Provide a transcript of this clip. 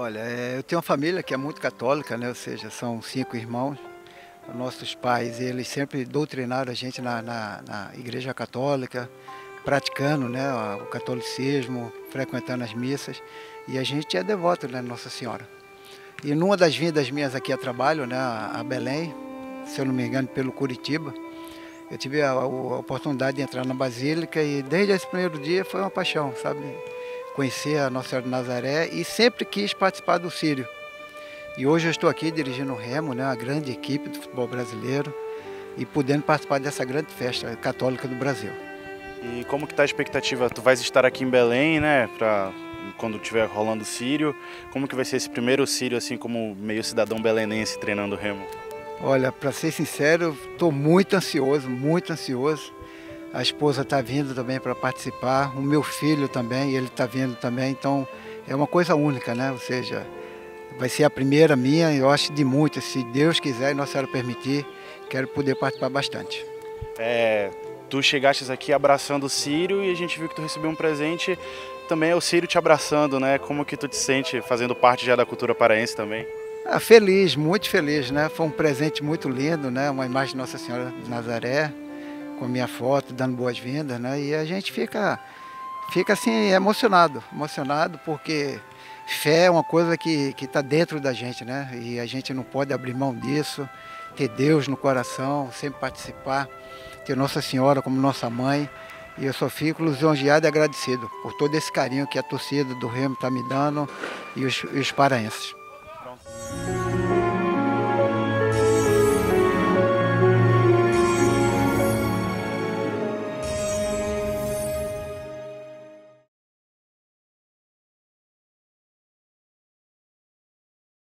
Olha, é, eu tenho uma família que é muito católica, né? ou seja, são cinco irmãos. Nossos pais, eles sempre doutrinaram a gente na, na, na igreja católica, praticando né, o catolicismo, frequentando as missas. E a gente é devoto né, Nossa Senhora. E numa das vindas minhas aqui a trabalho, né, a Belém, se eu não me engano, pelo Curitiba, eu tive a, a oportunidade de entrar na Basílica e desde esse primeiro dia foi uma paixão, sabe? Conhecer a Nossa Senhora de Nazaré e sempre quis participar do Sírio. E hoje eu estou aqui dirigindo o Remo, né, uma grande equipe do futebol brasileiro, e podendo participar dessa grande festa católica do Brasil. E como que está a expectativa? Tu vais estar aqui em Belém, né, para quando estiver rolando o Sírio. Como que vai ser esse primeiro Sírio, assim como meio cidadão belenense treinando remo? Olha, para ser sincero, estou muito ansioso, muito ansioso. A esposa está vindo também para participar, o meu filho também, ele está vindo também, então é uma coisa única, né? Ou seja, vai ser a primeira minha, eu acho de muitas, se Deus quiser e Nossa Senhora permitir, quero poder participar bastante. É, tu chegaste aqui abraçando o Sírio e a gente viu que tu recebeu um presente, também é o Sírio te abraçando, né? Como que tu te sente fazendo parte já da cultura paraense também? Ah, feliz, muito feliz, né? Foi um presente muito lindo, né? Uma imagem de Nossa Senhora de Nazaré, com a minha foto, dando boas-vindas, né? E a gente fica, fica assim, emocionado, emocionado porque fé é uma coisa que está dentro da gente, né? E a gente não pode abrir mão disso, ter Deus no coração, sempre participar ter Nossa Senhora como nossa mãe. E eu só fico lisonjeado e agradecido por todo esse carinho que a torcida do Remo está me dando e os, e os paraenses.